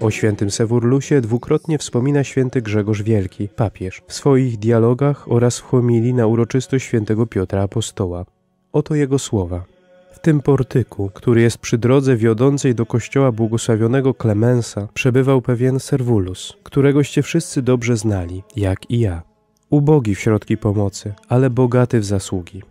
O świętym Sewurlusie dwukrotnie wspomina święty Grzegorz Wielki, papież, w swoich dialogach oraz w homilii na uroczystość świętego Piotra Apostoła. Oto jego słowa. W tym portyku, który jest przy drodze wiodącej do kościoła błogosławionego Klemensa, przebywał pewien Servulus, któregoście wszyscy dobrze znali, jak i ja. Ubogi w środki pomocy, ale bogaty w zasługi.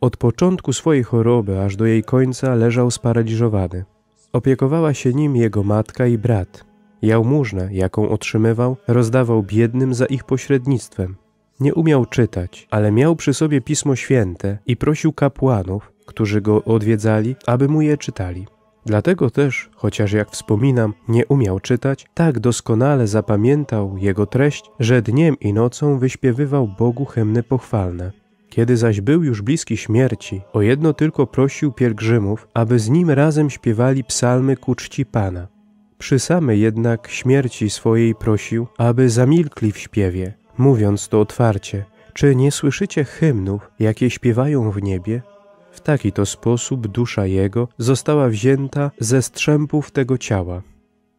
Od początku swojej choroby aż do jej końca leżał sparaliżowany. Opiekowała się nim jego matka i brat. Jałmużnę, jaką otrzymywał, rozdawał biednym za ich pośrednictwem. Nie umiał czytać, ale miał przy sobie Pismo Święte i prosił kapłanów, którzy go odwiedzali, aby mu je czytali. Dlatego też, chociaż jak wspominam, nie umiał czytać, tak doskonale zapamiętał jego treść, że dniem i nocą wyśpiewywał Bogu hymny pochwalne. Kiedy zaś był już bliski śmierci, o jedno tylko prosił pielgrzymów, aby z nim razem śpiewali psalmy ku czci Pana. Przy samej jednak śmierci swojej prosił, aby zamilkli w śpiewie, mówiąc to otwarcie, czy nie słyszycie hymnów, jakie śpiewają w niebie? W taki to sposób dusza jego została wzięta ze strzępów tego ciała.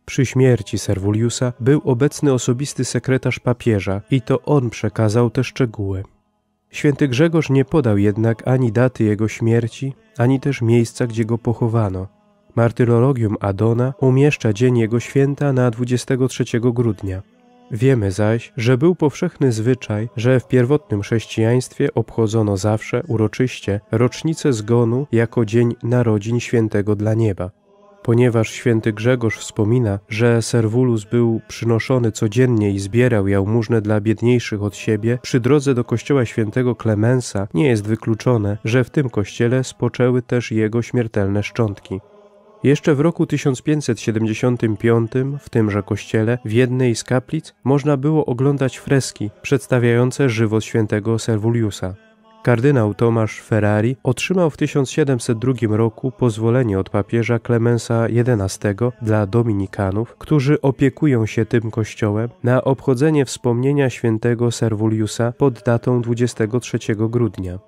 Przy śmierci Servuliusa był obecny osobisty sekretarz papieża i to on przekazał te szczegóły. Święty Grzegorz nie podał jednak ani daty jego śmierci, ani też miejsca, gdzie go pochowano. Martyrologium Adona umieszcza dzień jego święta na 23 grudnia. Wiemy zaś, że był powszechny zwyczaj, że w pierwotnym chrześcijaństwie obchodzono zawsze uroczyście rocznicę zgonu jako dzień narodzin świętego dla nieba. Ponieważ święty Grzegorz wspomina, że Servulus był przynoszony codziennie i zbierał jałmużnę dla biedniejszych od siebie, przy drodze do kościoła świętego Klemensa nie jest wykluczone, że w tym kościele spoczęły też jego śmiertelne szczątki. Jeszcze w roku 1575 w tymże kościele w jednej z kaplic można było oglądać freski przedstawiające żywot świętego Servuliusa. Kardynał Tomasz Ferrari otrzymał w 1702 roku pozwolenie od papieża Klemensa XI dla dominikanów, którzy opiekują się tym kościołem, na obchodzenie wspomnienia świętego Servuliusa pod datą 23 grudnia.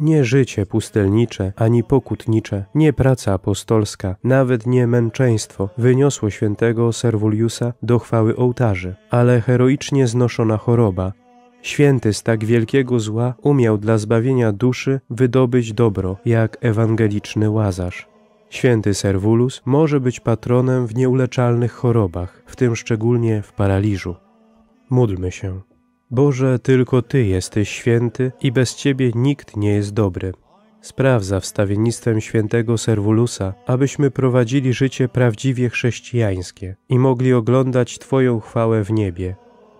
Nie życie pustelnicze, ani pokutnicze, nie praca apostolska, nawet nie męczeństwo wyniosło świętego Servuliusa do chwały ołtarzy, ale heroicznie znoszona choroba. Święty z tak wielkiego zła umiał dla zbawienia duszy wydobyć dobro, jak ewangeliczny Łazarz. Święty Servulus może być patronem w nieuleczalnych chorobach, w tym szczególnie w paraliżu. Módlmy się. Boże, tylko Ty jesteś święty i bez Ciebie nikt nie jest dobry. Spraw za wstawiennictwem świętego Servulusa, abyśmy prowadzili życie prawdziwie chrześcijańskie i mogli oglądać Twoją chwałę w niebie.